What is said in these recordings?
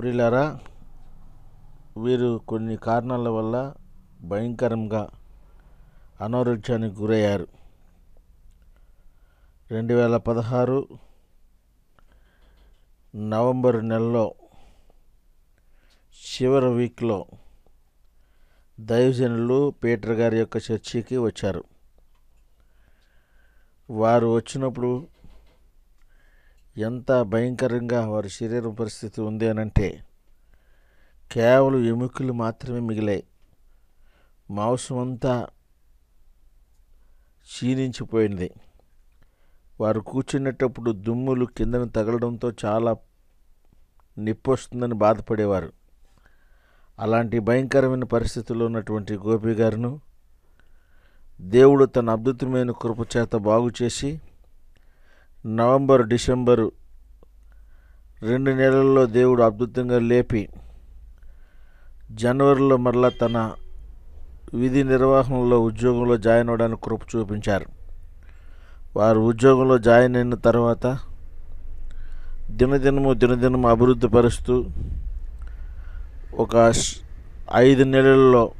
ప్రియులారా వీరు కొన్ని కారణాల వల్ల భయంకరంగా అనారోగ్యానికి గురయ్యారు. రెండు వేల పదహారు నవంబర్ నెలలో చివరి వీక్లో దైవజనులు పీటర్ గారి యొక్క చర్చికి వచ్చారు. వారు వచ్చినప్పుడు ఎంత భయంకరంగా వారి శరీర పరిస్థితి ఉంది అనంటే కేవలం ఎముకలు మాత్రమే మిగిలాయి. మాంసం అంతా క్షీణించిపోయింది. వారు కూర్చునేటప్పుడు దుమ్ములు కిందను తగలడంతో చాలా నిప్పొస్తుందని బాధపడేవారు. అలాంటి భయంకరమైన పరిస్థితుల్లో ఉన్నటువంటి గోపి గారును దేవుడు తన అద్భుతమైన కృపచేత బాగు చేసి నవంబర్ డిసెంబరు రెండు నెలల్లో దేవుడు అద్భుతంగా లేపి జనవరిలో మరలా తన విధి నిర్వహణలో ఉద్యోగంలో జాయిన్ అవ్వడానికి కృప చూపించారు. వారు ఉద్యోగంలో జాయిన్ అయిన తర్వాత దినదినము దినదినము అభివృద్ధి పరుస్తూ ఒక ఐదు నెలల్లో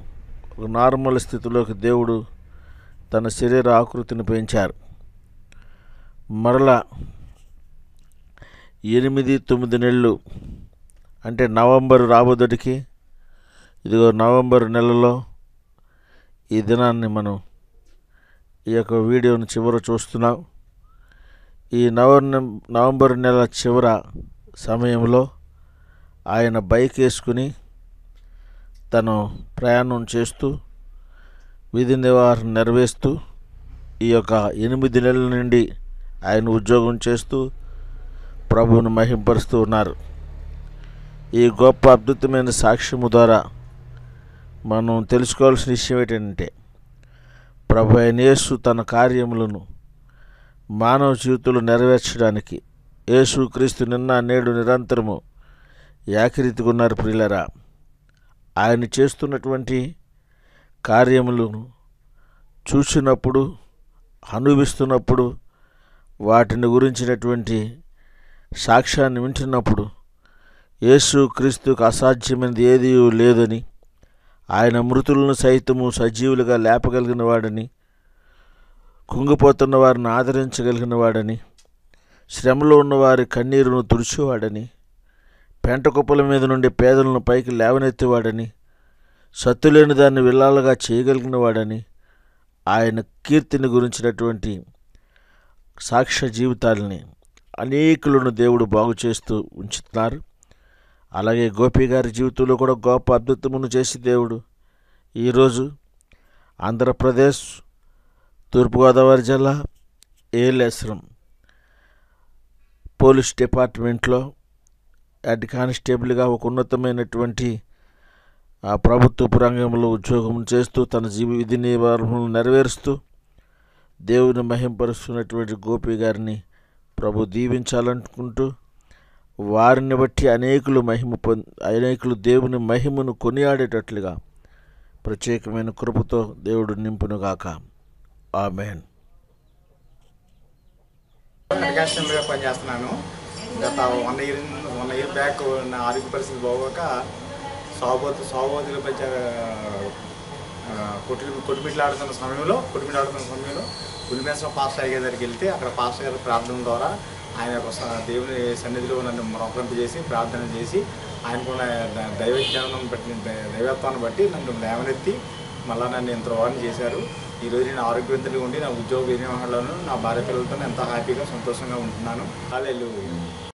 ఒక నార్మల్ స్థితిలోకి దేవుడు తన శరీర ఆకృతిని పెంచారు. మరలా ఎనిమిది తొమ్మిది నెలలు అంటే నవంబర్ రాబోదటికి ఇదిగో నవంబర్ నెలలో ఈ దినాన్ని మనం ఈ యొక్క వీడియోను చివర చూస్తున్నాం. ఈ నవంబర్ నవంబర్ నెల చివర సమయంలో ఆయన బైక్ వేసుకుని తను ప్రయాణం చేస్తూ విధి నివారణ నెరవేరుస్తూ ఈ యొక్క ఎనిమిది నెలల నుండి ఆయన ఉద్యోగం చేస్తూ ప్రభువును మహింపరుస్తూ ఉన్నారు. ఈ గొప్ప అద్భుతమైన సాక్ష్యము ద్వారా మనం తెలుసుకోవాల్సిన విషయం ఏంటంటే ప్రభు అయిన యేసు తన కార్యములను మానవ జీవితంలో నెరవేర్చడానికి యేసు క్రీస్తు నిన్న నేడు నిరంతరము ఏకరీతిగా ఉన్నారు ప్రియులరా. ఆయన చేస్తున్నటువంటి కార్యములను చూసినప్పుడు అనుభవిస్తున్నప్పుడు వాటిని గురించినటువంటి సాక్ష్యాన్ని వింటున్నప్పుడు యేసు క్రీస్తుకు అసాధ్యమైనది ఏదీ లేదని ఆయన మృతులను సైతము సజీవులుగా లేపగలిగిన వాడని కుంగిపోతున్న వారిని ఆదరించగలిగిన వాడని శ్రమలో ఉన్నవారి కన్నీరును తుడిచేవాడని పెంట కుప్పల మీద నుండి పేదలను పైకి లేవనెత్తేవాడని సత్తులేని దాన్ని విల్లాలుగా చేయగలిగిన వాడని ఆయన కీర్తిని గురించినటువంటి సాక్ష్య జీవితాలని అనేకులను దేవుడు బాగు చేస్తూ ఉంచుతున్నారు. అలాగే గోపి గారి జీవితంలో కూడా గొప్ప అద్భుతమును చేసి దేవుడు ఈరోజు ఆంధ్రప్రదేశ్ తూర్పుగోదావరి జిల్లా ఏలేశ్వరం పోలీస్ డిపార్ట్మెంట్లో హెడ్ కానిస్టేబుల్గా ఒక ఉన్నతమైనటువంటి ప్రభుత్వపు రంగంలో ఉద్యోగం చేస్తూ తన జీవి విధి నివారణను నెరవేరుస్తూ దేవుని మహింపరుస్తున్నటువంటి గోపి గారిని ప్రభు దీవించాలనుకుంటూ వారిని బట్టి అనేకులు మహిమ పొంది అనేకులు దేవుని మహిమను కొనియాడేటట్లుగా ప్రత్యేకమైన కృపతో దేవుడు నింపునుగాక. ఆమెన్. ప్రకాశంలో పనిచేస్తున్నాను. గత one year one year back నా ఆరోగ్య పరిస్థితి బాగోక సాగుబోతు సాగుబోతుల మధ్య ఆ, కొట్టి ఆడుతున్న సమయంలో కొట్టుమిట్లు ఆడుతున్న సమయంలో ఉల్మేశ్వరం పాస్టర్ అయ్యే దగ్గరికి వెళ్తే అక్కడ పాస్టర్ గారి ప్రార్థన ద్వారా ఆయన యొక్క స- దేవుని సన్నిధిలో నన్ను మొరపింప చేసి ప్రార్థన చేసి ఆయనకున్న ద- దైవ జ్ఞానం బట్టి దైవత్వాన్ని బట్టి నన్ను లేవనెత్తి మళ్ళీ నన్ను ఇంత వారిని చేశారు. ఈరోజు నేను ఆరోగ్యవంతుడిగా ఉండి నా ఉద్యోగ నిర్వహణలోను నా భార్య పిల్లలతో ఎంతో హ్యాపీగా సంతోషంగా ఉంటున్నాను. వాళ్ళు